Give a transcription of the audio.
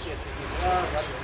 ракеты. Два, воды.